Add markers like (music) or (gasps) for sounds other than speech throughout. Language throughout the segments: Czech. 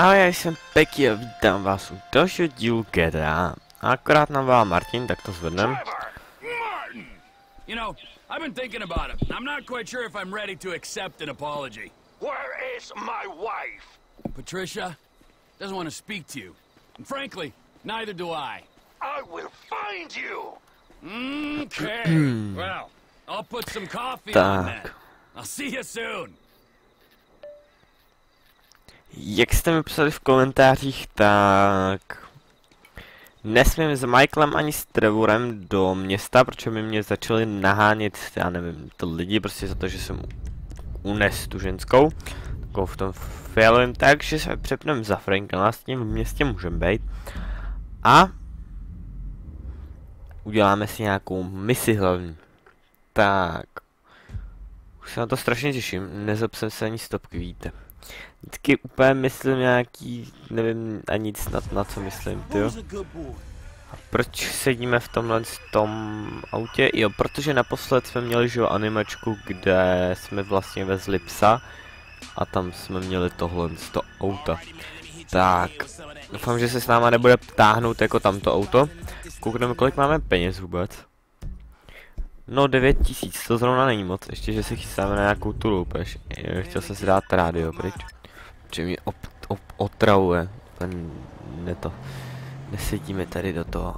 Ahoj, já jsem Peky a vítám vás u dalšího dílu GTA. A akorát nám volá Martin, tak to zvednem. Martin! You know, I've been thinking about it. I'm not quite sure if I'm ready to accept an apology. Where is my wife? Patricia doesn't want to speak to you. And frankly, neither do I. I will find you. Okay. (clears throat) well, I'll put some coffee on that. I'll see you soon. Jak jste mi psali v komentářích, tak... Nesmím s Michaelem ani s Trevorem do města, protože by mě začali nahánět, já nevím, to lidi prostě za to, že jsem unes tu ženskou. Takovou v tom fialovém, takže se přepneme za Frankla, s tím v městě můžeme být. A... Uděláme si nějakou misi hlavní. Tak. Už se na to strašně těším, nezapsal se ani stopky, víte. Vždycky úplně myslím nějaký, nevím ani nic na, na co myslím, jo. A proč sedíme v tomhle tom autě? Jo, protože naposled jsme měli, jo, animačku, kde jsme vlastně vezli psa a tam jsme měli tohle z to auta. Tak, doufám, že se s náma nebude táhnout jako tamto auto. Koukneme, kolik máme peněz vůbec. No 9000, to zrovna není moc, ještě že se chystáme na nějakou tu loupež. Eh, Chtěl jsem si dát rádio pryč. Že mě op, op, otravuje. Ten, ne to. Nesedíme tady do toho.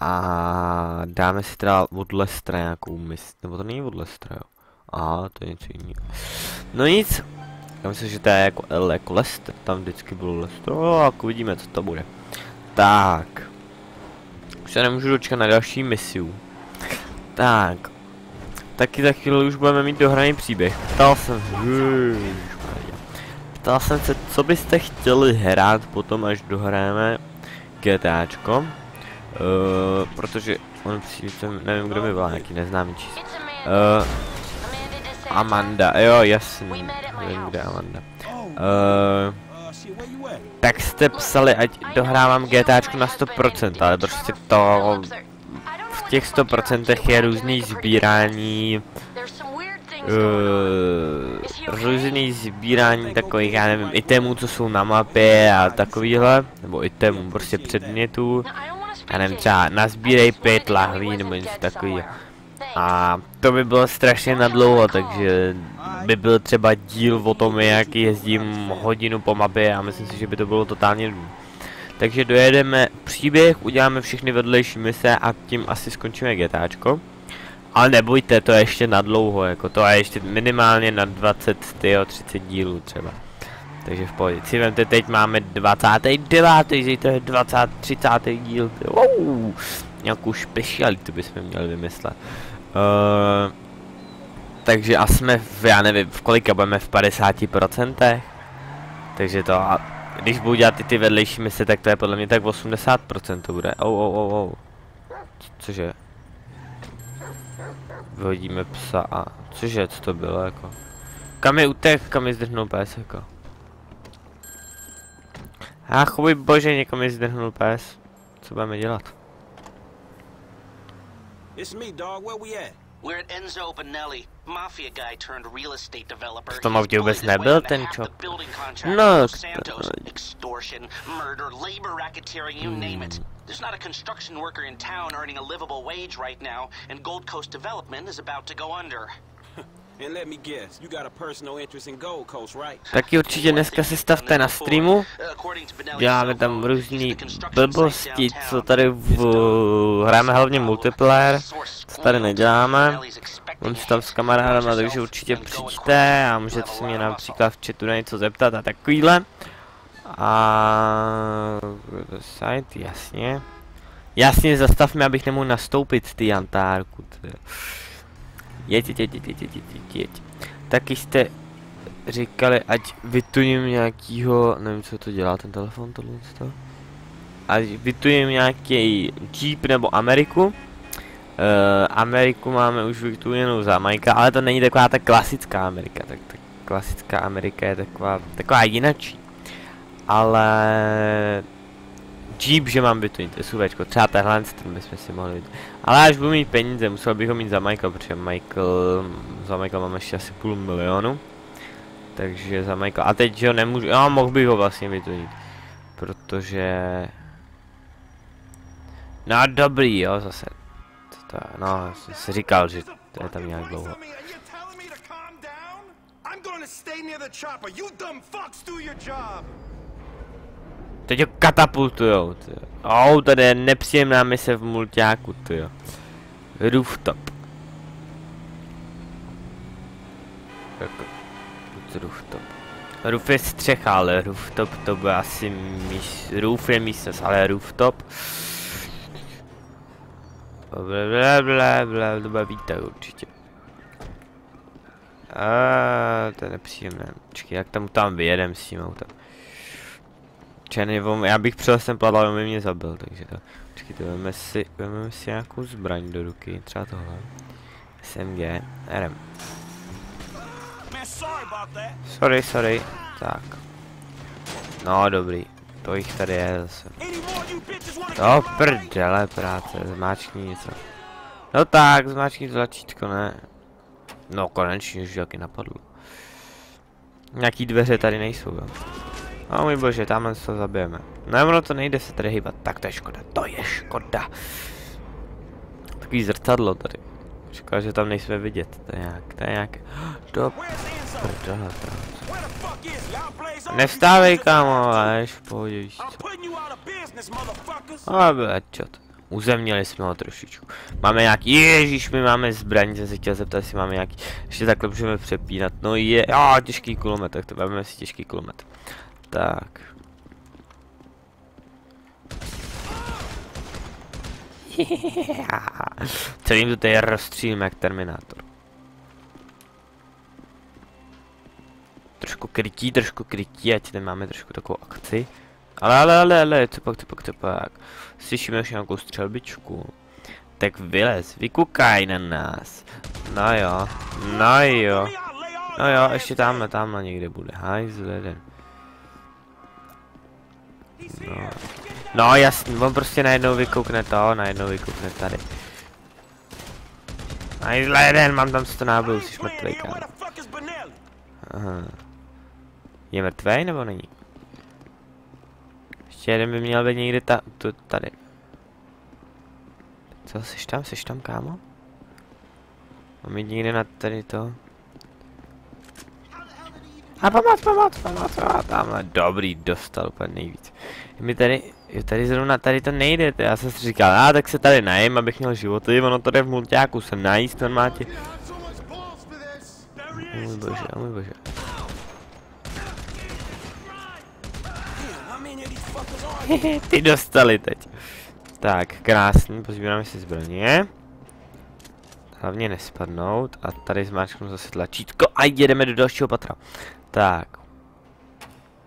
A dáme si teda od Lestra nějakou mis, nebo to není od Lestra, jo. Aha, to je něco jiného. No nic. Já myslím, že to je jako L, jako Lester, tam vždycky bylo Lester, no, uvidíme, co to bude. Tak. Už se nemůžu dočkat na další misiu. Tak. Taky za chvíli už budeme mít dohraný příběh. Ptal jsem. Ptal jsem se, co byste chtěli hrát potom, až dohráme GTAčko. Uh, protože on přijde, nevím, kdo mi volá, nějaký neznámý číslo. Uh, Amanda, jo, jasný. Vím, kde je Amanda. Uh, tak jste psali, ať dohrávám GTAčko na 100%, ale prostě to těch 100% je různý sbírání, uh, různý sbírání takových, já nevím, itemů, co jsou na mapě a takovýhle, nebo itemů, prostě předmětů, já nevím, třeba nazbírej pět lahví nebo něco takového. A to by bylo strašně nadlouho, takže by byl třeba díl o tom, jak jezdím hodinu po mapě a myslím si, že by to bylo totálně. Takže dojedeme příběh, uděláme všechny vedlejší mise a tím asi skončíme GTAčko. Ale nebojte, to je ještě na dlouho, jako to je ještě minimálně na 20, tyjo, 30 dílů třeba. Takže v pohodě. Si vemte, teď máme 29. zítra je 20, 30. díl. Wow, nějakou specialitu bychom měli vymyslet. Uh, takže a jsme v, já nevím, v kolika budeme v 50%. Takže to, když budu dělat i ty vedlejší mise, tak to je podle mě tak 80% to bude. Oh, oh, oh, oh. Cože? Vyhodíme psa a... Cože, co to bylo jako? Kam je utek, kam je zdrhnul pes jako? Ach, chuj bože, někam je zdrhnul pes. Co budeme dělat? It's me, dog. Where we at? We're at Enzo Benelli, mafia guy turned real estate developer. V tom autě vůbec nebyl ten čop. No, Santos. Extortion, murder, labor racketeering, you name it. There's not a construction worker in town earning a livable wage right now, and Gold Coast Development is about to go under. (laughs) And let me guess, you got a personal interest in Gold Coast, right? Taky určitě dneska se stavte na streamu. Benelli's Děláme tam construction blbosti, co tady v, hrajeme hlavně multiplayer, tady neděláme. On si tam s kamarádama, takže určitě přijďte a můžete se mě například v chatu na něco zeptat a takovýhle. A site, jasně. Jasně, zastav mi, abych nemohl nastoupit ty Jantárku. jeď, jeď, jeď, jeď, jeď, jeď, jeď. Taky jste říkali, ať vytuním nějakýho, nevím, co to dělá ten telefon, tohle to. Ať vytuním nějaký Jeep nebo Ameriku. Uh, Ameriku máme už vytuněnou za Majka, ale to není taková ta klasická Amerika, tak ta klasická Amerika je taková, taková jinačí. Ale Jeep, že mám vytunit, SUVčko, třeba tenhle, ten bychom si mohli vytunit. Ale až budu mít peníze, musel bych ho mít za Michael, protože Michael, za Michael mám ještě asi půl milionu. Takže za Michael. A teď ho nemůžu, já mohl bych ho vlastně vytunit. Protože... No dobrý, jo, zase. To, no, jsem si říkal, že to je tam nějak dlouho. Teď ho katapultujou, ty jo. Oh, tady je nepříjemná mise v multiáku, ty jo. Rooftop. Jako, rooftop. Roof je střecha, ale rooftop to bude asi míst, roof je místnost, ale rooftop. Blablabla, vítr určitě. A to je nepříjemné. Počkej, jak tam tam vyjedem s tím autem. Černý vom, já bych přes ten padl, on by mě zabil, takže to. Počkejte, vezmeme si, vezmeme si nějakou zbraň do ruky, třeba tohle. SMG, RM. Sorry, sorry. Tak. No, dobrý. To jich tady je zase. No, prdele práce, zmáčkni něco. No tak, zmáčkni tlačítko, ne. No, konečně, už jaký napadlo. Nějaký dveře tady nejsou, jo. No můj bože, tamhle to zabijeme. No ono to nejde se tady hýbat, tak to je škoda, to je škoda. Takový zrcadlo tady. Škoda, že tam nejsme vidět, to je nějak, to je nějak... (gasps) Do prdele, Nevstávej, kámo, ale v pohodě, víš co. Ale čot. Uzemnili jsme ho trošičku. Máme nějaký, ježíš, my máme zbraň, jsem se chtěl zeptat, jestli máme nějaký, ještě takhle můžeme přepínat, no je, a těžký kulomet, tak to máme si těžký kulomet. Tak. (laughs) Celým to tady rozstřílím jak Terminátor. Krytí, trošku krytí, ať tady máme trošku takovou akci. Ale, ale, ale, ale, co pak, co pak, co pak. Slyšíme už nějakou střelbičku. Tak vylez, vykukaj na nás. No jo, no jo. No jo, ještě tamhle, tamhle někde bude. Hajzl jeden. No. no jasný, on prostě najednou vykoukne to, najednou vykoukne tady. Hajzl jeden, mám tam 100 nábojů, jsi mrtvej, kámo. Aha. Je mrtvej nebo není? Ještě jeden by měl být někde ta, tu, tady. Co, jsi tam, jsi tam, kámo? Mám jít někde na tady to. A pomoc, pomoc, pomoc, pomoc, tamhle, dobrý, dostal úplně nejvíc. Mi tady, jo, tady zrovna, tady to nejde, to já jsem si říkal, a tak se tady najím, abych měl životy, ono tady v multiáku se najíst normálně. Můj bože, můj bože. (laughs) Ty dostali teď. Tak, krásný, pozbíráme si zbraně. Hlavně nespadnout a tady zmáčknu zase tlačítko a jedeme do dalšího patra. Tak.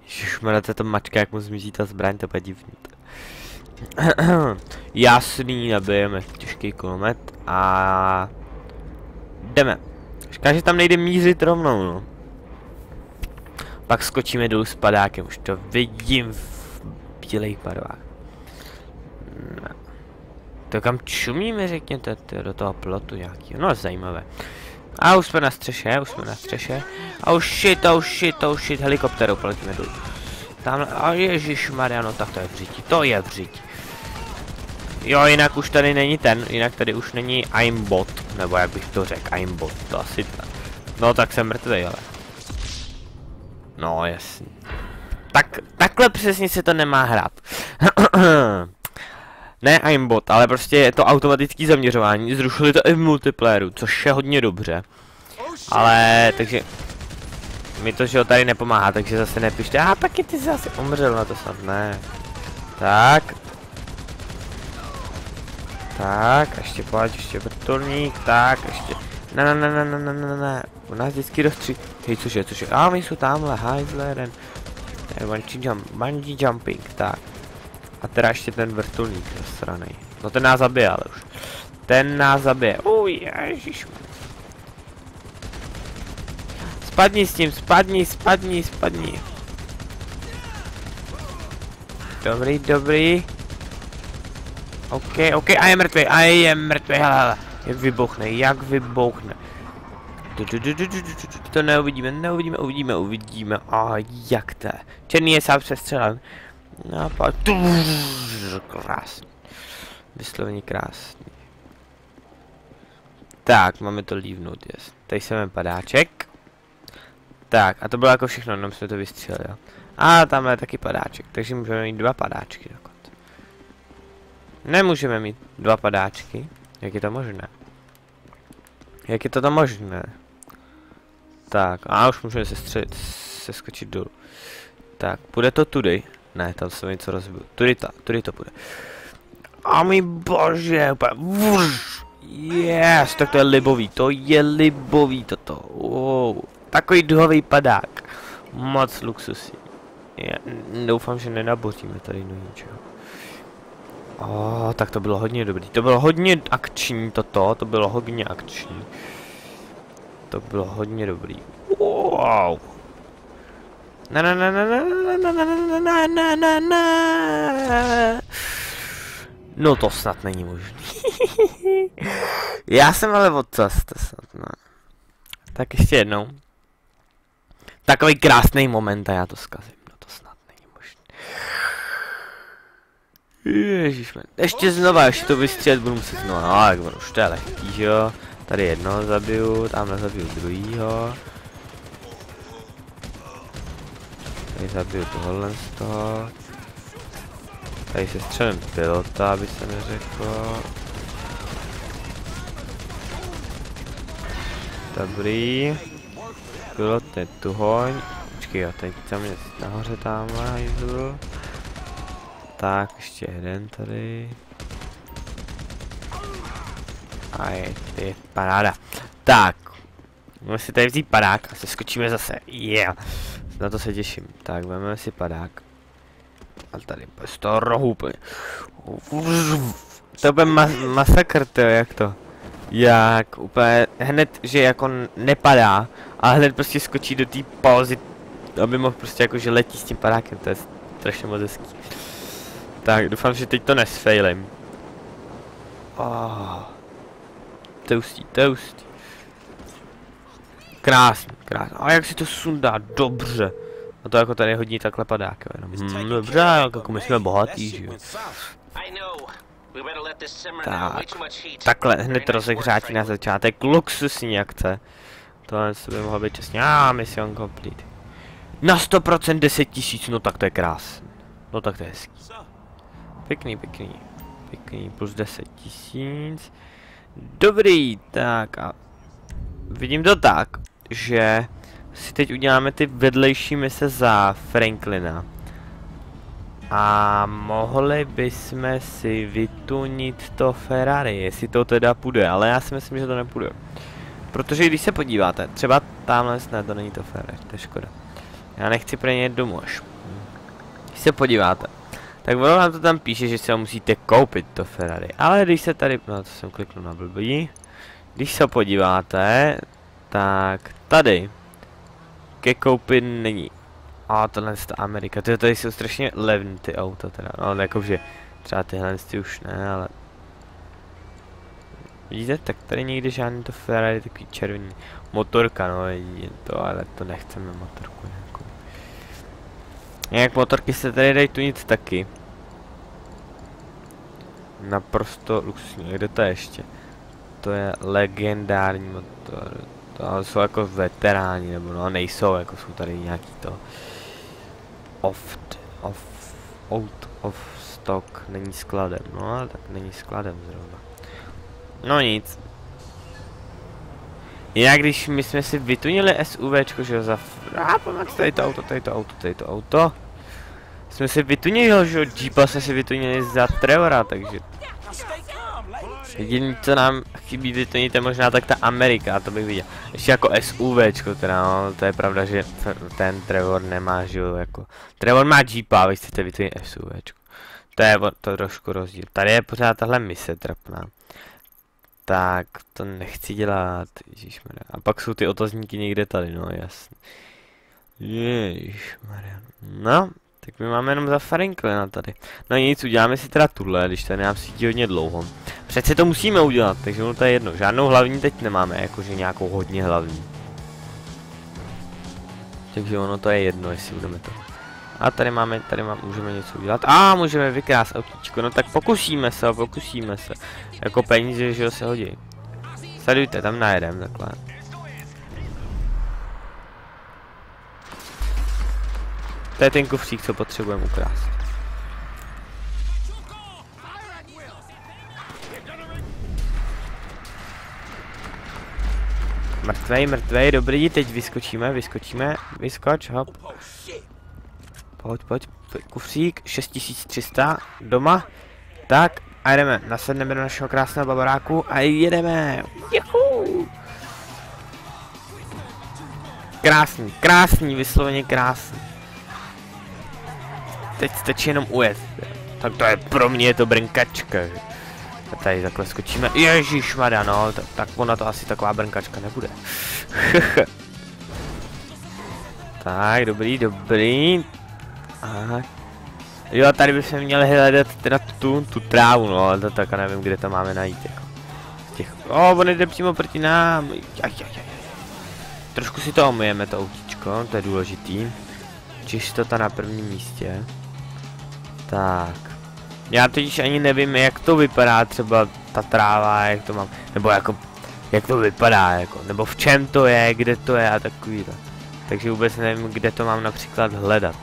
Ježišmarja, to mačka, jak mu zmizí ta zbraň, to bude divný. (clears throat) Jasný, nabijeme těžký kulomet a jdeme. Škoda, že tam nejde mířit rovnou, no. Pak skočíme dolů s padákem, už to vidím bílých barvách. No. To kam čumíme, řekněte, ty, do toho plotu nějaký. No, zajímavé. A už jsme na střeše, už jsme na střeše. A už shit, a už shit, a už shit, helikopterou poletíme dolů. Tam, a ježíš Mariano, tak to je vřítí, to je vřítí. Jo, jinak už tady není ten, jinak tady už není aimbot, nebo jak bych to řekl, aimbot, to asi tak. No tak jsem mrtvý, ale. No jasný. Tak, takhle přesně se to nemá hrát. ne aimbot, ale prostě je to automatický zaměřování. Zrušili to i v multiplayeru, což je hodně dobře. Ale, takže... Mi to, že ho tady nepomáhá, takže zase nepište. A taky ty jsi asi umřel na to snad, ne. Tak. Tak, ještě pojď, ještě vrtulník, tak, ještě... Ne, ne, ne, ne, ne, ne, ne, u nás vždycky dostří... Hej, cože, cože, a my jsou tamhle, hajzleren. Bungee, jump, bungee jumping, tak. A teda ještě ten vrtulník strany. No ten nás zabije, ale už. Ten nás zabije. Uj, ježiš. Spadni s tím, spadni, spadni, spadni. Dobrý, dobrý. OK, OK, a je mrtvý, a je mrtvý, hele, hele. Jak vybuchne, jak vybuchne. To neuvidíme, neuvidíme, uvidíme, uvidíme. A jak to? Černý je sám přestřelen. No a. Krásný. Vysloveně krásný. Tak, máme to lívnout, jest. Tady se padáček. Tak, a to bylo jako všechno, jenom jsme to vystřelili, jo. A tamhle je taky padáček, takže můžeme mít dva padáčky dokonce. Nemůžeme mít dva padáčky. Jak je to možné? Jak je to tam možné? Tak, a už můžeme se střelit, se skočit dolů. Tak, bude to tudy. Ne, tam se něco rozbil. Tudy, ta, tudy to bude. A mi bože, úplně vuš. Yes, tak to je libový, to je libový toto. Wow, takový duhový padák. Moc luxusí. Já doufám, že nenaboříme tady do ničeho. Oh, tak to bylo hodně dobrý. To bylo hodně akční toto, to bylo hodně akční. To bylo hodně dobrý. Wow. Na na na na na na na na na na na na No to snad není možný. Já jsem ale odcas, to snad ne. Tak ještě jednou. Takový krásný moment a já to zkazím. No to snad není možné. Ježišme. Ještě znova, ještě to vystřelit budu muset znova. No, tak ono už to je lehký, že jo. Tady jednoho zabiju, tamhle zabiju druhýho. Tady zabiju tohle z toho. Tady se střelím pilota, aby se neřeklo. Dobrý. Pilot je tuhoň. Počkej, jo, teď tam je nahoře tamhle hajzl. Tak, ještě jeden tady. A je, je paráda. Tak. Můžeme si tady vzít padák a se skočíme zase. Yeah. Na to se těším. Tak, vezmeme si padák. A tady z toho rohu úplně. To bude mas masakr, to jak to. Jak úplně hned, že jako nepadá, a hned prostě skočí do té pauzy, aby mohl prostě jako, že letí s tím padákem, to je strašně moc hezký. Tak, doufám, že teď to nesfailim. Oh. Toustí, toustí. Krásný, krásný. A jak si to sundá, dobře. A to jako tady hodí takhle padák, jenom. Hmm, dobře, jako my jsme bohatí, že jo. Tak, takhle hned rozehřátí na začátek luxusní akce. Tohle by mohlo být čestně. A, ah, mission complete. Na 100% 10 tisíc, no tak to je krásný. No tak to je hezký. Pěkný, pěkný. Pěkný, plus 10 tisíc. Dobrý, tak a vidím to tak, že si teď uděláme ty vedlejší mise za Franklina. A mohli bychom si vytunit to Ferrari, jestli to teda půjde, ale já si myslím, že to nepůjde. Protože když se podíváte, třeba tamhle, ne, to není to Ferrari, to je škoda. Já nechci pro ně domů až. Když se podíváte, tak ono nám to tam píše, že se ho musíte koupit to Ferrari. Ale když se tady, no to jsem kliknul na blbý. Když se podíváte, tak tady ke koupi není. A tohle je ta Amerika, tyhle tady jsou strašně levný ty auta teda, no jakože třeba tyhle ty už ne, ale Vidíte, tak tady někdy žádný to Ferrari takový červený. Motorka, no, je to, ale to nechceme motorku nějakou. Jak motorky se tady dají tunit taky. Naprosto luxusní, kde to je ještě? To je legendární motor. To jsou jako veteráni, nebo no nejsou, jako jsou tady nějaký to off, off, out of stock, není skladem, no ale tak není skladem zrovna. No nic. Jinak když my jsme si vytunili SUVčko, že jo, za... A pomoc, tady to auto, tady to auto, tady to auto. Jsme si vytunili, že jo, Jeepa jsme si vytunili za Trevora, takže... Jediný, co nám chybí vytunit, je možná tak ta Amerika, to bych viděl. Ještě jako SUVčko teda, no, to je pravda, že ten Trevor nemá, že jo, jako... Trevor má Jeepa, vy chcete vytunit SUVčko. To je to trošku rozdíl. Tady je pořád tahle mise trapná. Tak, to nechci dělat, ježišmarja. A pak jsou ty otazníky někde tady, no jasně. Ježišmarja. No, tak my máme jenom za Farinklina tady. No nic, uděláme si teda tuhle, když tady nám svítí hodně dlouho. Přece to musíme udělat, takže ono to je jedno. Žádnou hlavní teď nemáme, jakože nějakou hodně hlavní. Takže ono to je jedno, jestli budeme to. A tady máme, tady máme, můžeme něco udělat. A můžeme vykrást autíčko, no tak pokusíme se, pokusíme se. Jako peníze, že jo, se hodí. Sledujte, tam najedem takhle. To je ten kufřík, co potřebujeme ukrást. Mrtvej, mrtvej, dobrý, teď vyskočíme, vyskočíme, vyskoč, hop. Pojď, pojď, kufřík, 6300, doma. Tak, a jdeme, nasedneme do našeho krásného babaráku a jedeme. Juhu. Krásný, krásný, vysloveně krásný. Teď stačí jenom ujet. Tak to je pro mě je to brnkačka. A tady takhle skočíme. Ježíš no, tak, ona to asi taková brnkačka nebude. (laughs) tak, dobrý, dobrý. Aha. Jo, a tady bychom měli hledat teda tu, tu trávu, no, ale to tak nevím, kde to máme najít, jako. Těch, o, on jde přímo proti nám. Aj, aj, aj. Trošku si to omyjeme, to autíčko, to je důležitý. Čistota na prvním místě. Tak. Já totiž ani nevím, jak to vypadá třeba ta tráva, jak to mám, nebo jako, jak to vypadá, jako, nebo v čem to je, kde to je a takový to. Takže vůbec nevím, kde to mám například hledat.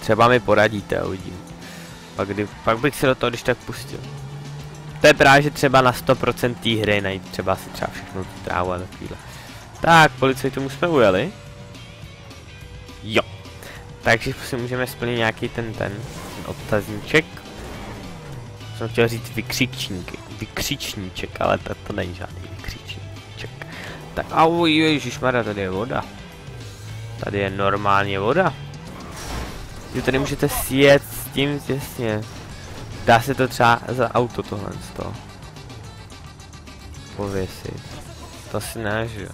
Třeba mi poradíte, uvidím. Pak, kdy, pak bych se do toho když tak pustil. To je právě, že třeba na 100% té hry najít třeba si třeba všechno tu trávu a takovýhle. Tak, policajtům jsme ujeli. Jo. Takže si můžeme splnit nějaký ten, ten, ten otazníček. Jsem chtěl říct vykřičník, vykřičníček, ale to, to není žádný vykřičníček. Tak, au, ježišmarja, tady je voda. Tady je normálně voda. Že tady můžete sjet s tím, jasně. Dá se to třeba za auto tohle z toho. Pověsit. To si ne, že jo.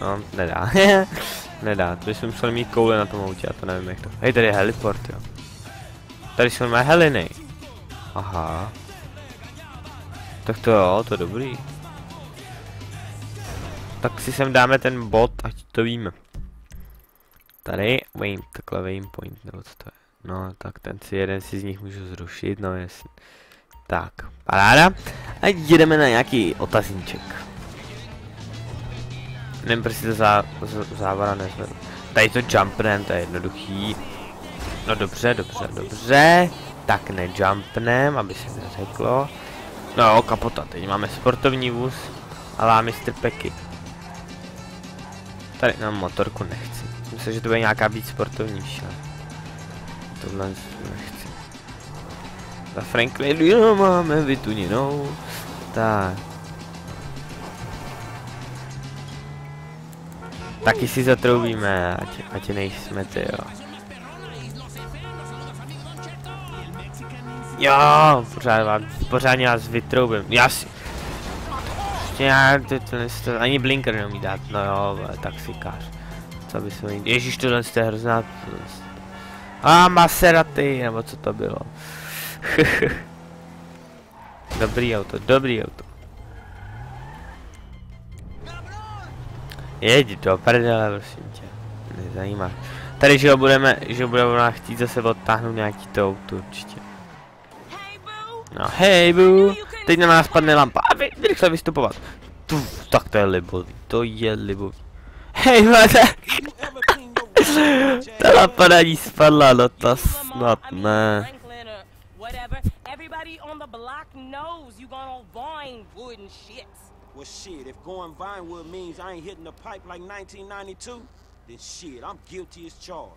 No, nedá. (laughs) nedá, to bychom museli mít koule na tom autě, a to nevím jak to. Hej, tady je heliport, jo. Tady jsou má heliny. Aha. Tak to jo, to je dobrý. Tak si sem dáme ten bod, ať to víme. Tady, wayne, takhle waypoint, nebo co to je. No, tak ten si jeden si z nich můžu zrušit, no jasně. Tak, paráda. A jdeme na nějaký otazníček. Nevím, proč si to zá, závara nezvedu. Tady to jumpnem, to je jednoduchý. No dobře, dobře, dobře. Tak nejumpnem, aby se neřeklo. No jo, kapota, teď máme sportovní vůz. A Mr. Peky. Tady na motorku nechci. Myslím, že to bude nějaká víc sportovnější. Tohle nechci. Za Franklinu máme vytuněnou. Tak. Taky si zatroubíme, ať, ať nejsme ty jo. Jo, pořád, pořádně vás vytroubím. Já si... Ještě já, to, to, to, ani blinker neumí dát, no jo, taxikář. Co by se jít. Ježíš, tohle je hrozná... A Maserati, nebo co to bylo. (laughs) dobrý auto, dobrý auto. Jeď do prdele, prosím tě. Nezajímá. Tady, že ho budeme, že ho budeme chtít zase odtáhnout nějaký to auto určitě. No hej bu, teď na nás padne lampa a vy, vy rychle vystupovat. Tu, tak to je libový, to je libový. Hej, máte. (laughs) Ta lampa na ní spadla, no to snad ne. Everybody on the block knows you gonna vine wood and shit. Well, shit, if going Vinewood means I ain't hitting the pipe like 1992, then shit, I'm guilty as charged.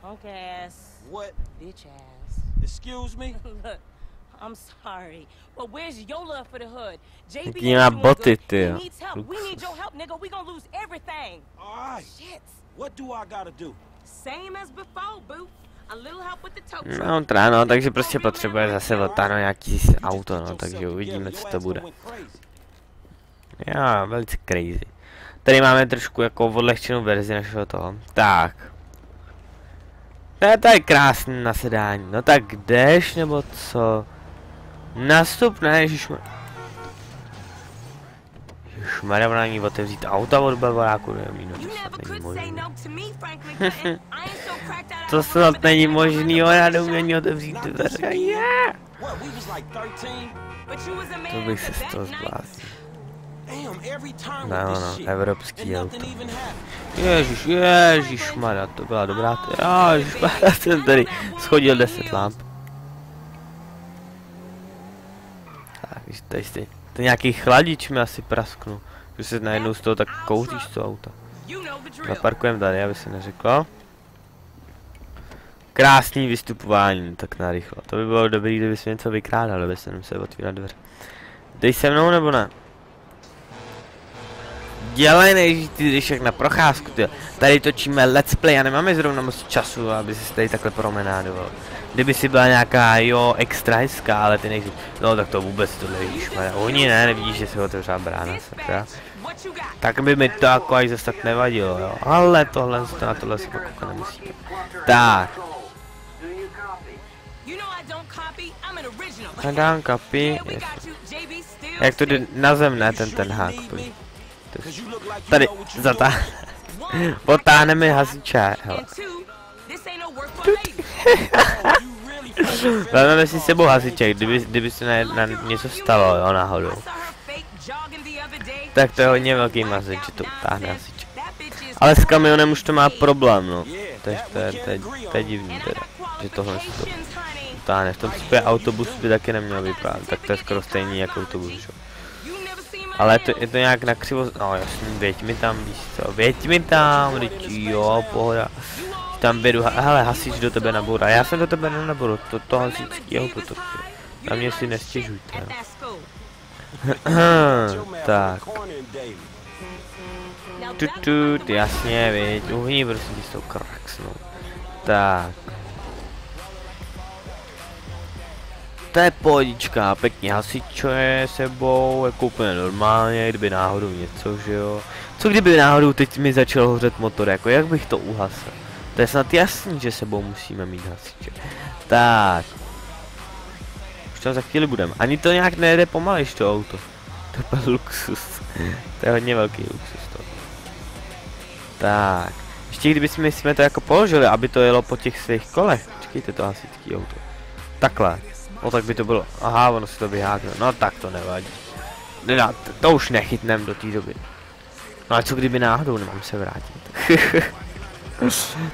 Punk ass. What? Bitch ass. Excuse me? (laughs) Look, I'm sorry, but where's your love for the hood? JB He needs help. We need your help, nigga. We gonna lose everything. All right. Shit. What do I gotta do? Same as before, boo. A little help with the tow truck. No, teda no, takže prostě potřebuje zase odtáhnout nějaký auto, no, takže uvidíme, co to bude. Já, velice crazy. Tady máme trošku jako odlehčenou verzi našeho toho. Tak. To je, je krásný nasedání. No tak jdeš, nebo co? Nastup, ne, ježišmar. Ježišmarja, ona není otevřít auta od bavoráku, nevím, no, to snad není možný. no to (laughs) snad není možný, ona ani otevřít dveře, yeah. What, we was like 13? But you was a man To bych se z toho zbláznil. No, no, evropský auto. happened. Ježíš, ježišmarja, to byla dobrá, t- ježišmarja, jsem tady schodil 10 lamp. Tak, tady jste, to nějaký chladič mi asi prasknu, že se najednou z toho tak kouříš z toho auta. You know the drill. Zaparkujeme tady, aby se neřeklo. Krásný vystupování, tak narychlo. To by bylo dobrý, kdyby se něco vykrádal, aby se nemusel otvírat dveře. Dej se mnou nebo ne? Dělej než ty jdeš jak na procházku, ty. Tady točíme let's play a nemáme zrovna moc času, aby si tady takhle promenádoval. Kdyby si byla nějaká, jo, extra hezká, ale ty nejsi, no tak to vůbec to nevíš, Oni ne, nevidíš, že se otevřela brána, sakra. Tak by mi to jako až zase tak nevadilo, jo. Ale tohle, na tohle se pak koukat nemusíme. Tak, hledám kapy. Jak to jde na zem, ne, ten ten hák, pojď. Tady, zatá... (laughs) Potáhneme hasiče, hele. (laughs) Vezmeme si s sebou hasiče, kdyby, kdyby se na, na něco stalo, jo, náhodou. Tak to je hodně velký mazec, že to utáhne hasiče. Ale s kamionem už to má problém, no. To je, to je, to je, to je divný teda, že tohle se to utáhne. V tom případě autobus by taky neměl vypadat, tak to je skoro stejný jako autobus, že? jo. Ale to, je to nějak na křivo, no jasně, věď mi tam, víš co, věď mi tam, teď jo, pohoda. Tam vedu, hele, hasič do tebe nabourá, já jsem do tebe nenabourl, to, to hasičský auto, to, na mě si nestěžujte. (clears throat) Tak, from the corner in Daly. Now tu, that tu, was the jasně, viď, uhni prostě s tou kraxnou. Tak. To je pohodička, pěkně hasiče sebou, jako úplně normálně, kdyby náhodou něco, že jo. Co kdyby náhodou teď mi začal hořet motor, jako jak bych to uhasil? To je snad jasný, že sebou musíme mít hasiče. Tak. Už tam za chvíli budeme. Ani to nějak nejede pomalejš to auto. To je luxus. to je hodně velký luxus to. Tak. Ještě kdybychom jsme to jako položili, aby to jelo po těch svých kolech. Počkejte to hasičský auto. Takhle. No tak by to bylo. Aha, ono si to vyhákne. No tak to nevadí. Nedá, to, už nechytnem do té doby. No a co kdyby náhodou nemám se vrátit? (laughs)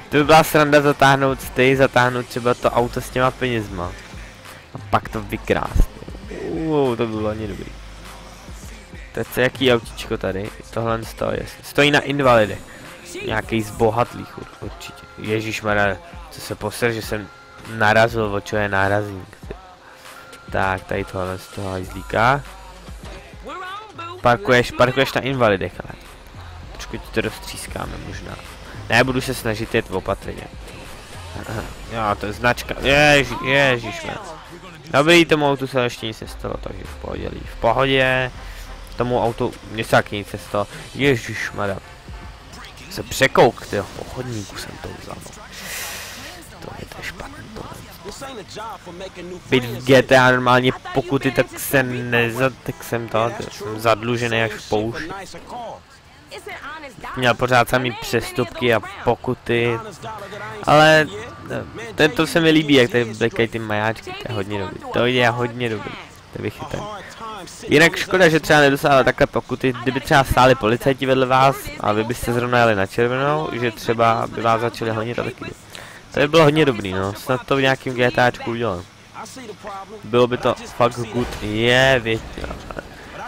to by byla sranda zatáhnout ty, zatáhnout třeba to auto s těma penězma. A pak to vykrást. Uh, to by bylo ani dobrý. Teď se jaký autičko tady? Tohle stojí. Stojí na invalidech. Nějaký z bohatlých ur- určitě. Ježíš co se poser, že jsem narazil, o čo je nárazník. Tak, tady tohle z toho hajzlíka. Parkuješ, parkuješ na invalidech, ale. Trošku ti to roztřískáme možná. Ne, budu se snažit jet opatrně. (laughs) Jo, to je značka. Ježi, ježiš, Dobrý, tomu autu se ještě nic nestalo, takže v pohodě, v pohodě. Tomu autu něco taky nic nestalo. Ježíš, Se překouk, ty po chodníku jsem to vzal. no. To je to špatný, tohle. Být v GTA normálně pokuty, tak se neza, tak jsem to, jsem zadlužený až dollar. Měl pořád samý přestupky a pokuty. Ale yet. eh, se mi líbí, jak tady blikají ty majáčky, to je hodně dobrý. To je hodně dobrý. To sitting Jinak škoda, že třeba nedostáváte takhle pokuty, kdyby třeba stáli policajti vedle vás a vy byste zrovna jeli na červenou, že třeba by vás začali honit a taky. To by bylo hodně dobrý, no, snad to v nějakým GTAčku udělám. Bylo by to fakt good, je, větě.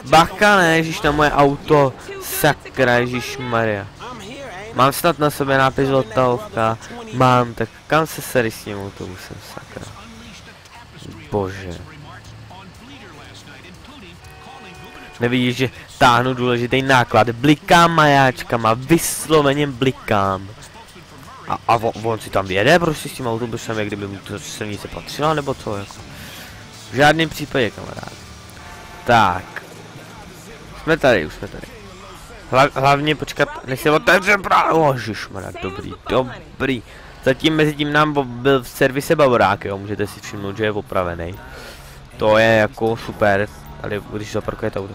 Bacha ne, ježíš na moje auto, sakra, ježíš Maria. Mám snad na sobě nápis Vltavka, mám, tak kam se seri s tím autobusem, sakra. Bože. Nevidíš, že táhnu důležitý náklad, blikám majáčkama, vysloveně blikám. A, a on, on si tam jede prostě s tím autobusem, jak kdyby mu to silnice patřila, nebo co, jako. V žádném případě, kamarád. Tak. Jsme tady, už jsme tady. Hla, hlavně počkat, než se otevře právě. Oh, dobrý, dobrý. Zatím mezi tím nám byl v servise Bavorák, jo, můžete si všimnout, že je opravený. To je jako super, tady když zaparkujete auto.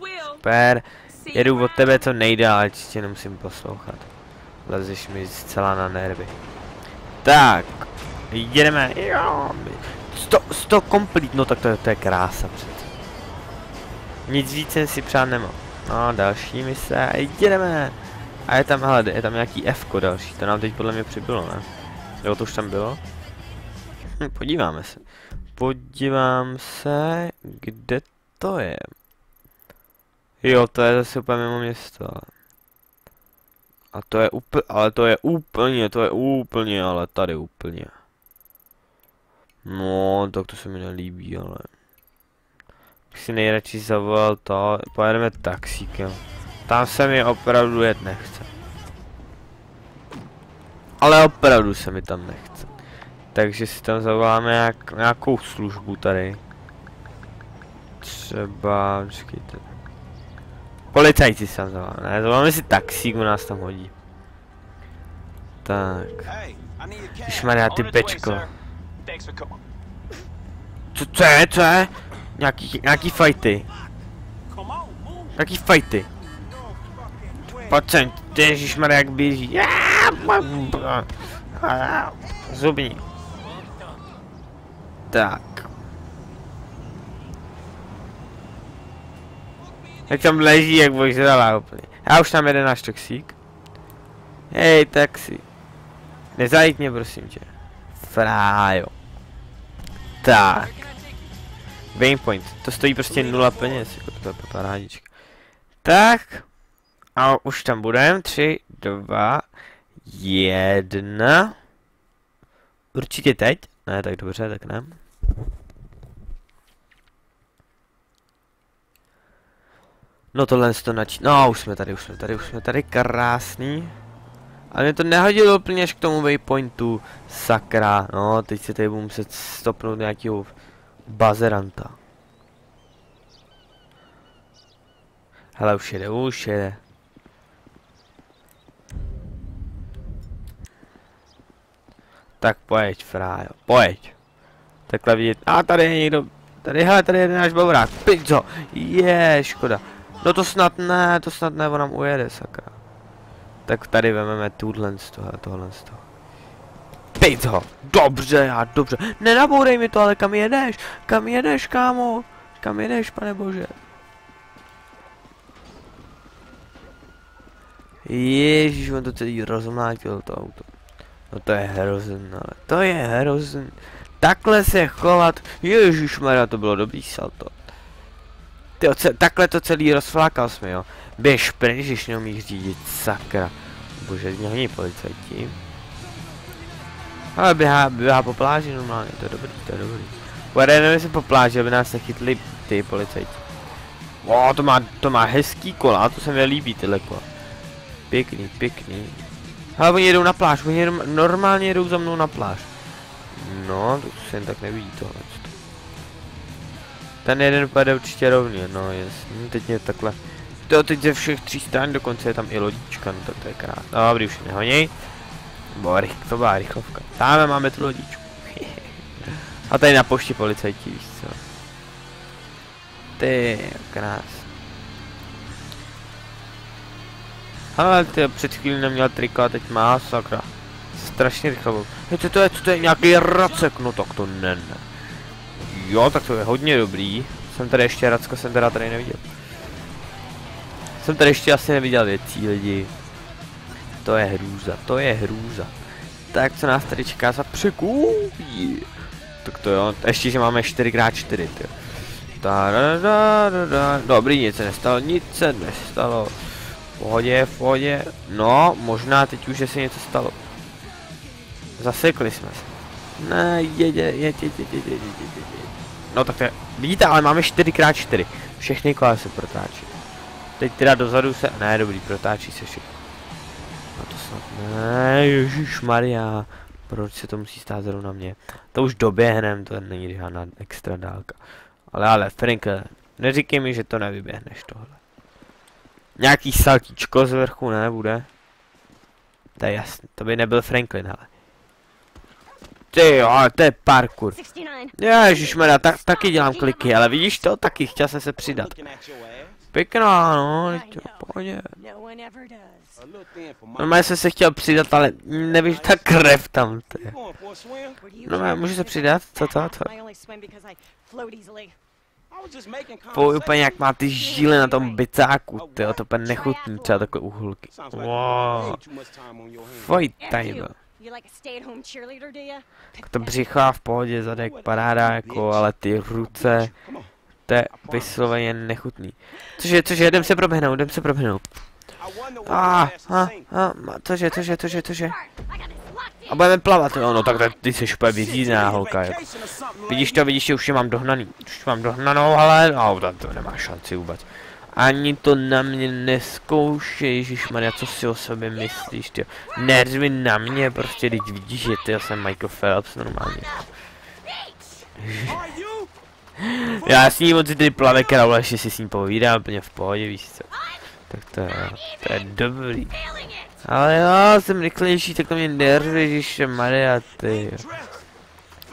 Will. Super. Jedu od tebe co nejdál, ať tě nemusím poslouchat. Lezeš mi zcela na nervy. Tak. Jedeme. Jo. 100, 100 complete, no tak to je, to je krása přece. Nic víc jsem si přát nemohl. No, další mise, jedeme. A je tam, hele, je tam nějaký F další, to nám teď podle mě přibylo, ne? Jo, to už tam bylo? Hm, podíváme se. Podívám se, kde to je. Jo, to je zase úplně mimo město. A to je úplně, ale to je úplně, to je úplně, ale tady úplně. No, tak to se mi nelíbí, ale... Bych si nejradši zavolal to, pojedeme taxíkem. Tam se mi opravdu jet nechce. Ale opravdu se mi tam nechce. Takže si tam zavoláme nějak, nějakou službu tady. Třeba, počkejte. Policajti se zavoláme, ne? Zavoláme si taxík, u nás tam hodí. Tak. A cab. Ježmarja, ty bečko. coming. Co, co je, co je? Nějaký, nějaký fighty. Come on, move. Jaký fighty? Pojď sem, ty ježišmarja, jak běží. Zubní. Tak. Jak tam leží, jak ožralá úplně. Já už tam jede náš taxík. Hej, taxi. Nezajít mě, prosím tě. Frájo. Tak. Waypoint, to stojí prostě nula peněz, jako to je parádička. Tak. A už tam budem, tři, dva, jedna. Určitě teď? Ne, tak dobře, tak ne. No tohle to nač... No, už jsme tady, už jsme tady, už jsme tady, krásný. Ale mě to nehodilo úplně až k tomu waypointu, sakra. No, teď se tady budu muset stopnout nějakého bazeranta. Hele, už jede, už jede. Tak pojď, frájo, pojď. Takhle vidět. A tady je někdo. Tady, hele, tady je náš bavorák. Pizzo. Je, škoda. No to snad ne, to snad ne, on nám ujede, sakra. Tak tady vememe tuhle z toho, tohle z toho. Pizzo. Dobře, já, dobře. Nenabourej mi to, ale kam jedeš? Kam jedeš, kámo? Kam jedeš, pane bože? Ježíš, on to celý rozmlátil to auto. No to je hrozný, ale to je hrozný. Takhle se chovat, ježišmarja, to bylo dobrý salto. Ty takhle to celý rozflákal jsme, jo. Běž pryč, když neumíš řídit, sakra. Bože, mě honí policajti. Ale běhá, běhá po pláži normálně, to je dobrý, to je dobrý. Pojedeme se po pláži, aby nás nechytli ty policajti. O, to má, to má hezký kola, to se mi líbí tyhle kola. Pěkný, pěkný. Ale oni jedou na pláž, oni jedou, normálně jedou za mnou na pláž. No, to se jen tak nevidí tohle. Ten jeden pojede určitě rovně, no jasně, teď je takhle. To teď ze všech tří stran, dokonce je tam i lodička, no tak to je krásné. No, dobrý, už nehoněj. Bo, to byla rychlovka. Tam máme tu lodičku. (laughs) A tady na poště policajti, víš co. Ty, krásný. Ale ty před chvílí neměl triko a teď má, sakra. Strašně rychle. Hej, co to je, co to je, nějaký racek, no tak to ne, ne. Jo, tak to je hodně dobrý. Jsem tady ještě racka, jsem teda tady neviděl. Jsem tady ještě asi neviděl věcí, lidi. To je hrůza, to je hrůza. Tak co nás tady čeká za překůpí? Tak to jo, ještě že máme 4x4, ty. Da, da, da, da, da. Dobrý, nic se nestalo, nic se nestalo. V pohodě, v pohodě. No, možná teď už, se něco stalo. Zasekli jsme se. Ne, jedě, jedě, jedě, jedě, jedě, jedě, jedě. No tak to je, vidíte, ale máme 4x4. Všechny kola se protáčí. Teď teda dozadu se, ne, dobrý, protáčí se všechno. No to snad ne, Ježíš Maria. Proč se to musí stát zrovna mě? To už doběhnem, to není žádná extra dálka. Ale, ale, Frank, neříkej mi, že to nevyběhneš tohle. Nějaký saltíčko z vrchu nebude. To je jasný, to by nebyl Franklin, ale. Ty ale to je parkour. Ježišmarja, tak, taky dělám kliky, ale vidíš to? Taky chtěl jsem se přidat. Pěkná, no, pojď. Normálně jsem se chtěl přidat, ale nevíš, ta krev tam, ty. No, můžu se přidat? Co to, to? Pojď úplně jak má ty žíly na tom bicáku, ty, to úplně nechutný, třeba takové uhulky. Wow. Foj, tajno. To břicho a v pohodě, zadek paráda, jako, ale ty ruce, to je vysloveně nechutný. Cože, cože, jdem se proběhnout, jdem se proběhnout. A, a, a, cože, cože, cože, cože. A budeme plavat, jo, no tak ty jsi úplně vyřízená holka, jako. Vidíš to, vidíš, že už je mám dohnaný. Už mám dohnanou, ale no, to nemá šanci vůbec. Ani to na mě neskoušej, ježišmarja, co si o sobě myslíš, ty? Neřvi na mě, prostě, teď vidíš, že ty jsem Michael Phelps normálně. Já s ní moc tady plave kraule, ještě si s ní povídám, úplně v pohodě, víš co. Tak to to je dobrý. Ale jo, jsem rychlejší, tak to mě nervy, ježiše Maria, ty.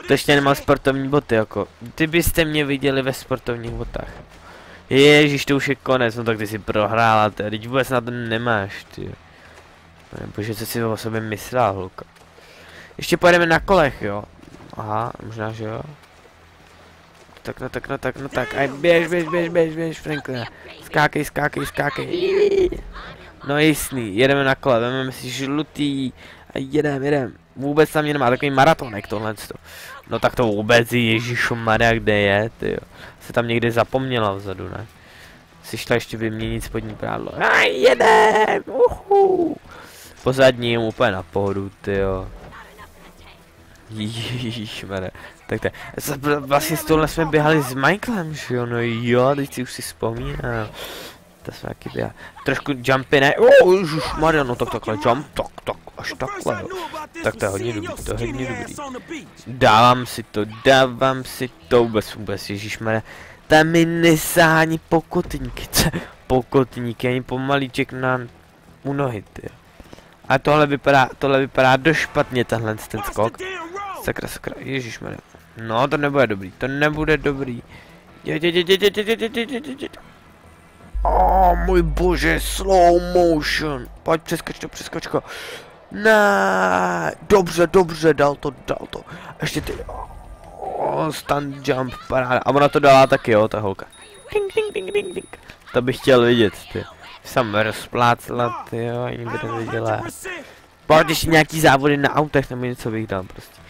To ještě nemám sportovní boty, jako. Ty byste mě viděli ve sportovních botách. Ježíš, to už je konec, no tak ty si prohrála, ty, teď vůbec na to nemáš, ty. Bože, co si o sobě myslela, holka. Ještě pojedeme na kolech, jo. Aha, možná, že jo. Tak no, tak no, tak no, tak. Aj běž, běž, běž, běž, běž, Franklin. Skákej, skákej, skákej. No jasný, jedeme na kole, vezmeme si žlutý a jedem, jedem. Vůbec tam nemá takový maratonek tohle. No tak to vůbec, Ježíšu Maria, kde je, ty jo. Se tam někde zapomněla vzadu, ne? Si šla ještě vyměnit spodní prádlo. A jedem, uhu. Pozadním úplně na pohodu, ty jo. Ježišmarja. Tak to Vlastně z tohle jsme běhali s Michaelem, že jo, no jo, teď si už si vzpomínám. To jsme taky běhali. Trošku jumpy, ne? Oh, ježišmarja, no tak takhle jump, tak, tak, až takhle, jo. Tak to je hodně dobrý, to je hodně dobrý. Dávám si to, dávám si to vůbec, vůbec, ježišmarja. Tam mi nesá ani pokotníky? (laughs) Pokotníky, ani pomalíček na u nohy, ty. A tohle vypadá, tohle vypadá dost špatně, tenhle ten skok. Sakra, sakra, ježišmarja. No, to nebude dobrý, to nebude dobrý. O oh, můj bože, slow motion. Pojď, přeskoč to, přeskoč to. Ne, dobře, dobře, dal to, dal to. Ještě ty, oh, stand jump, paráda. A ona to dala taky, jo, ta holka. Ding, ding, ding, ding, ding. To bych chtěl vidět, ty. Jsem rozplácla, ty jo, ani by to nedělá. Pojď, ještě nějaký závody na autech nebo něco bych dal prostě.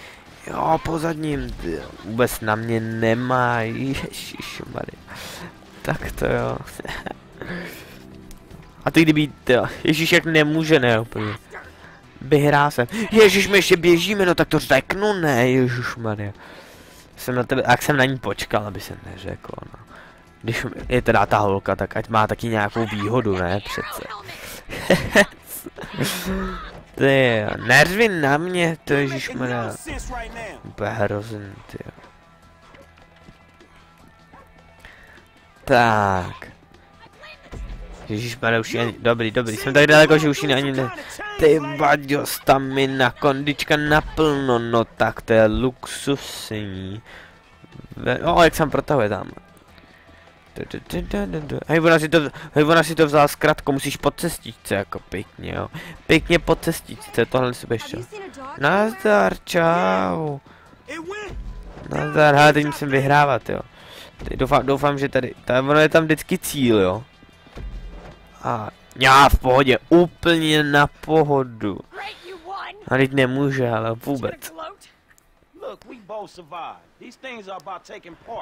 Jo, pozadním, ty, vůbec na mě nemá, ježišmarja. Tak to jo. A ty kdyby, jo, ježíš jak nemůže, ne úplně. Vyhrál jsem. Ježíš, my ještě běžíme, no tak to řeknu, ne, ježišmarja. Jsem na tebe, jak jsem na ní počkal, aby se neřeklo, no. Když je teda ta holka, tak ať má taky nějakou výhodu, ne, přece. Ty jo, nervy na mě, to ježišmarja. Úplně hrozný, ty jo. Tak. Ježišmarja, už ji ani, dobrý, dobrý, jsem tak daleko, že už ji ani ne... Ty vaďo, stamina, kondička naplno, no tak to je luxusní. Ve, o, jak jsem protahuje tam. Hej, ona si to, hej, ona si to vzala zkrátko, musíš po cestičce, jako pěkně, jo. Pěkně po cestičce, tohle si budeš dog? Nazdar, čau. Nazdar, hele, teď musím vyhrávat, jo. Tady doufám, doufám, že tady, tady, ono je tam vždycky cíl, jo. A já v pohodě, úplně na pohodu. A teď nemůže, ale vůbec.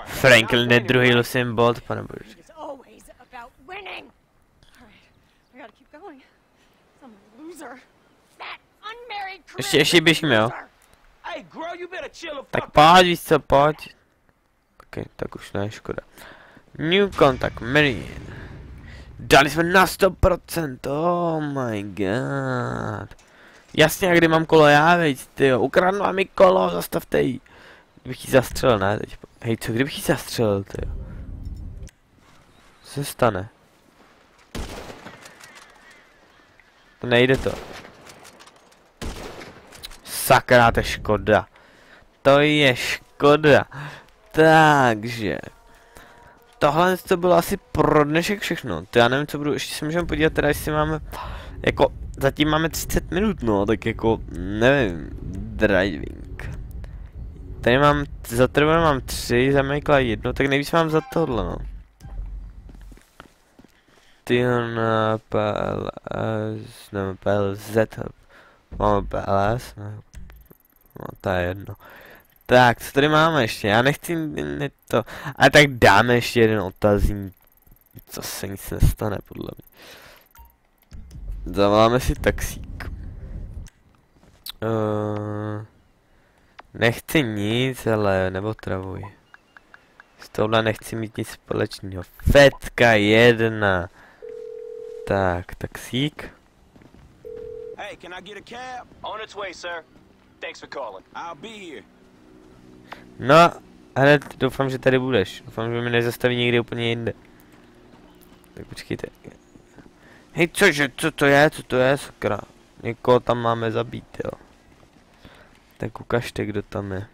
Franklin je druhý Lucien Bolt, pane bože. Ještě, ještě běžíme, jo? Tak pojď, víš co, pojď. Ok, tak už ne, škoda. New contact, Marian. Dali jsme na 100%, oh my god. Jasně, kdy mám kolo já, veď, tyjo, ukradla mi kolo, zastavte jí. Kdybych jí zastřelil, ne, teď. Hej, co kdybych jí zastřelil, tyjo? Co se stane? To nejde to. Sakra, to je škoda. to je škoda. Takže. Tohle to bylo asi pro dnešek všechno. To já nevím, co budu, ještě se můžeme podívat teda, jestli máme, jako, zatím máme 30 minut, no, tak jako, nevím, driving. Tady mám, za trvou mám 3, za Michaela jedno, tak nejvíc mám za tohle, no. Ty na PLS, nebo PLZ, máme PLS, ne, no to je jedno. Tak, co tady máme ještě? Já nechci ne to. Ale tak dáme ještě jeden otazník. Co se nic nestane, podle mě. Zavoláme si taxík. Uh, nechci nic, ale nebo travuj. S tohle nechci mít nic společného. Fetka jedna. Tak, taxík. Hey, can I get a cab? On its way, sir. Thanks for calling. I'll be here. No, hned doufám, že tady budeš. Doufám, že mi nezastaví někde úplně jinde. Tak počkejte. Hej, cože, co to je, co to je, sakra? Někoho tam máme zabít, jo. Tak ukažte, kdo tam je.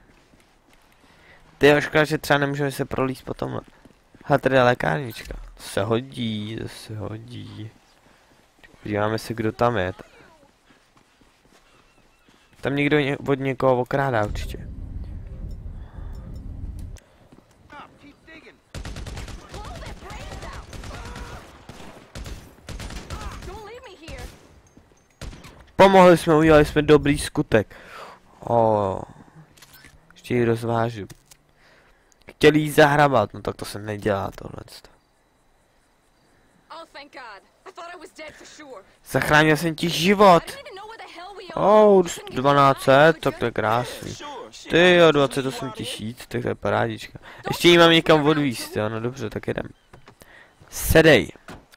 Ty jo, škoda, že třeba nemůžeme se prolíst potom. Ha, tady je lékárnička. To se hodí, to se hodí. Podíváme se, kdo tam je. Tam někdo ně, od někoho okrádá určitě. Don't leave me here. Pomohli jsme, udělali jsme dobrý skutek. O, ještě ji rozvážu. Chtěli jí zahrabat, no tak to se nedělá tohle. Oh, thank God. I thought I was dead for sure. Zachránil jsem ti život. Oh, 1200, tak to je krásný. Ty jo, 28 tisíc, tak to je parádička. Ještě jí mám někam odvíst, jo, no dobře, tak jedem. Sedej.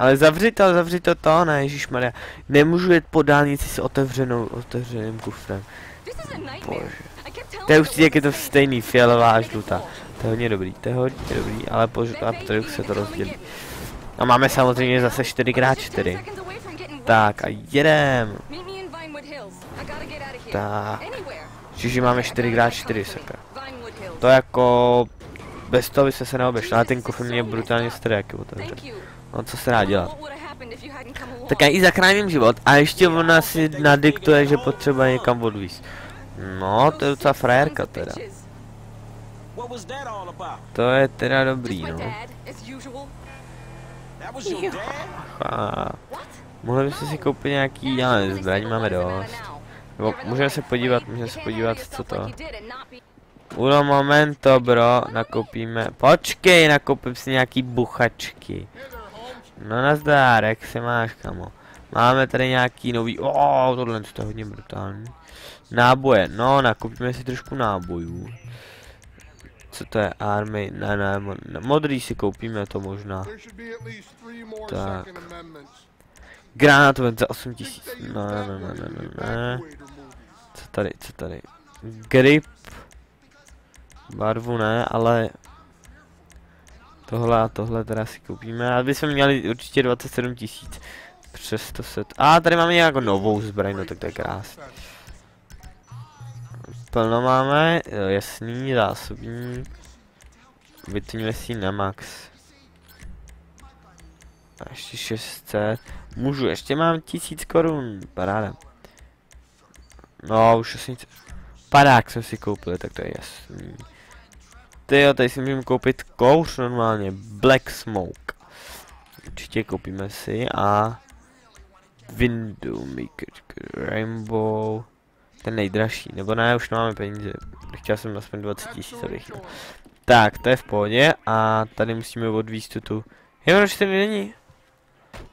Ale zavři to, zavři to to, ne, ježišmarja. Nemůžu jet po dálnici s otevřenou, otevřeným kufrem. A. Bože. To je už jak je to stejný, fialová až žlutá. To je hodně dobrý, to je hodně dobrý, ale po a tady už se to rozdělí. A máme samozřejmě zase 4x4. Tak a jedem. Tak. Čiže máme 4x4 sakra. Vinewood Hills. To jako... Bez toho by se se neobešlo, ale ten kufr mě je brutálně starý, jak je Thank otevřen. you. No co se dá dělat? Tak já jí zachráním život a ještě ona si nadiktuje, že potřeba někam odvízt. No, to je docela frajerka teda. To je teda dobrý, no. What? mohli byste si koupit nějaký, já nevím, zbraň máme dost. Nebo můžeme se podívat, můžeme se podívat, co to. Uno momento, bro, nakoupíme, počkej, nakoupím si nějaký buchačky. No nazdár, jak se máš, kamo? Máme tady nějaký nový, oh, tohle to je hodně brutální. Náboje, no, nakoupíme si trošku nábojů. Co to je, army, ne, ne, ne modrý si koupíme to možná. Tak. Granátové za 8000, no, no, no, no, in the no, ne. evacuator movies. Co tady, co tady? Grip. Barvu ne, ale... Tohle a tohle teda si koupíme, ale bychom měli určitě 27 tisíc. Přes to set. A tady máme nějakou novou zbraň, no tak to je krásný. Plno máme, jasný, zásobník. Vytuníme si na max. A ještě 600. Můžu, ještě mám 1000 korun, paráda. No, už asi nic. Padák jsem si koupil, tak to je jasný. Ty jo, tady si můžeme koupit kouř normálně, Black Smoke. Určitě koupíme si a... Window Maker, Rainbow... Ten nejdražší, nebo ne, už nemáme peníze. Chtěl jsem aspoň 20 tisíc, abych měl. Tak, to je v pohodě a tady musíme odvízt tu tu... Jo, proč tady není?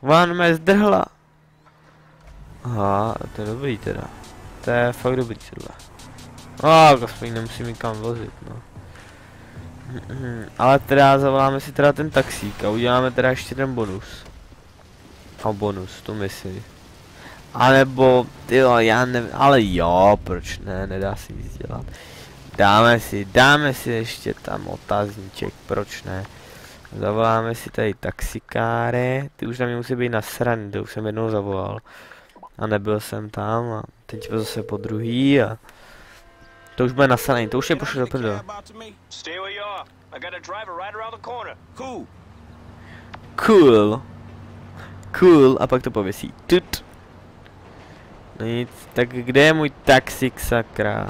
One me zdrhla. Aha, to je dobrý teda. To je fakt dobrý tohle. A, oh, aspoň nemusím nikam vozit, no. Mhm, Ale teda zavoláme si teda ten taxík a uděláme teda ještě ten bonus. A bonus, tu misi. A nebo, jo, já nevím, ale jo, proč ne, nedá si nic dělat. Dáme si, dáme si ještě tam otazníček, proč ne. Zavoláme si tady taxikáry, ty už na mě musí být nasraný, to už jsem jednou zavolal. A nebyl jsem tam a teď zase po druhý a... To už bude nasaný, to už je pošlo do prdele. Cool. Cool, a pak to pověsí. Tut. No nic, tak kde je můj taxik, sakra?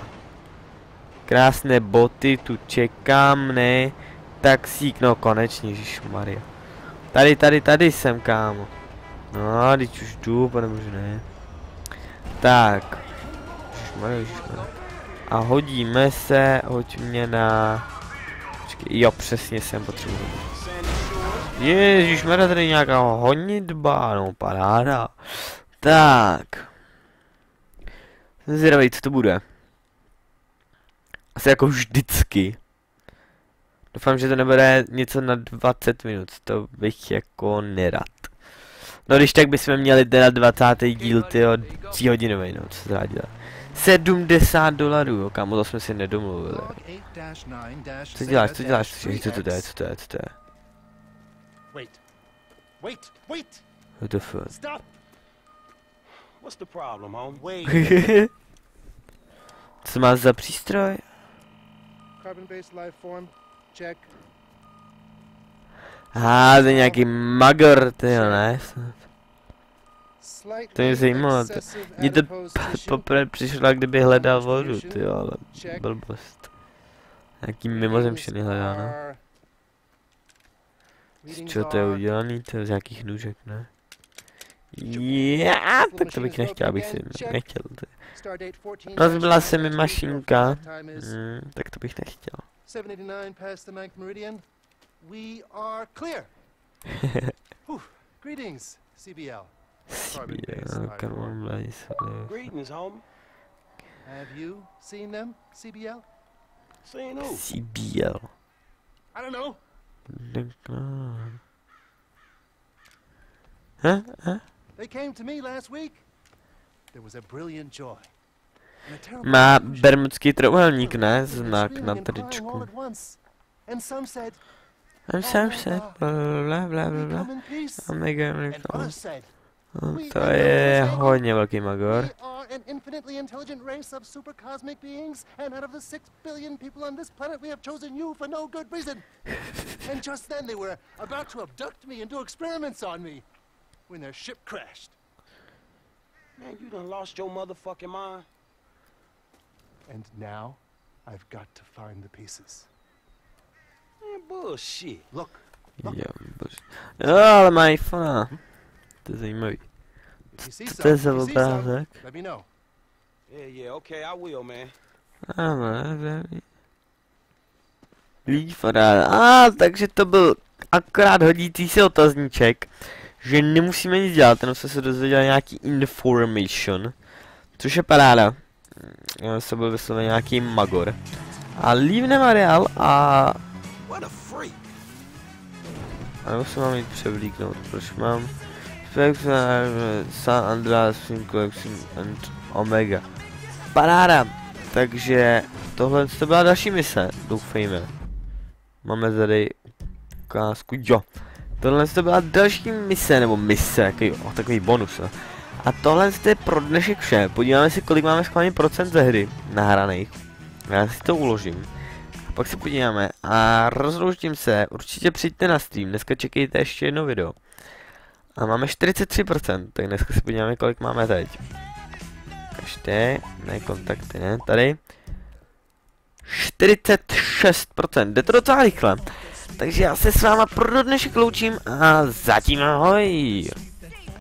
Krásné boty, tu čekám, ne? Taxík, no konečně, Maria. Tady, tady, tady jsem, kámo. No, teď už jdu, pane bože, ne. Tak. Ježišmarja, ježišmarja. A hodíme se, hoď mě na... Počkej, jo, přesně jsem potřeboval. Ježíš, tady nějaká honitba, no paráda. Tak. Jsem zvědavý, co to bude. Asi jako vždycky. Doufám, že to nebude něco na 20 minut, to bych jako nerad. No když tak bychom měli teda 20. díl, tyjo, 3 hodinový, no, co se dá dělat. 70 dolarů, jo, kámo, to jsme si nedomluvili. Co děláš, co děláš, co, co to je, co to je, co to je? Wait. Wait, wait. What the fuck? Stop. What's the problem, home? Wait. (laughs) Co máš za přístroj? Carbon-based life form. Check. Aha, to je nějaký magor, ty jo, ne? To mě zajímalo, to- Mně to (laughs) poprvé přišlo, kdyby hledal vodu, ty jo, ale blbost. Nějaký mimozemštěný hledá, no. Z čeho to je udělaný? To je z nějakých nůžek, ne? Já, tak to bych nechtěl, abych si nechtěl. Ty. Stardate 14 Rozbila se mi 9 mašinka. Hmm, tak to bych nechtěl. 789 past the ninth meridian. We are clear. (laughs) Whew. Greetings, CBL. Life come on, sorry. Greetings, home. Have you seen them, CBL? Seen who? CBL. I don't know. Huh? Huh? They came to me last week. There was a brilliant joy. a Má bermudský trojuhelník, ne? Znak na tričku. And some said, I'm Sam said, bla bla bla bla "We bla. come in peace." A mega And others said, To je hodně velký magor. We are an infinitely intelligent race of super cosmic beings, and out of the six billion people on this planet, we have chosen you for no good reason. (laughs) and just then, they were about to abduct me and do experiments on me when their ship crashed. Man, you done lost your motherfucking mind. And now, I've got to find the pieces. Man, bullshit. Look, Jo, bože. Jo, ale má iPhone. To je zajímavý. Co to je za obrázek? let me know. Yeah, yeah, okay, I will, man. Ano, nevím. Líf a A, takže to byl akorát hodící se otazníček, že nemusíme nic dělat, jenom jsme se dozvěděli nějaký information, což je paráda. Já se byl vysloven nějaký magor. A Nemarial a... What a freak. A nebo se mám jít převlíknout, proč mám... San Andreas, Film Collection and Omega. Paráda! Takže tohle to byla další mise, doufejme. Máme tady ukázku, jo. Tohle to byla další mise, nebo mise, jaký, oh, takový bonus. Jo. A tohle je pro dnešek vše. Podíváme si, kolik máme schválně procent ze hry nahraných. Já si to uložím. A pak se podíváme a rozloužím se. Určitě přijďte na stream, dneska čekejte ještě jedno video. A máme 43%, tak dneska si podíváme, kolik máme teď. Každé, ne kontakty, ne, tady. 46%, jde to docela rychle. Takže já se s váma pro dnešek loučím a zatím ahoj.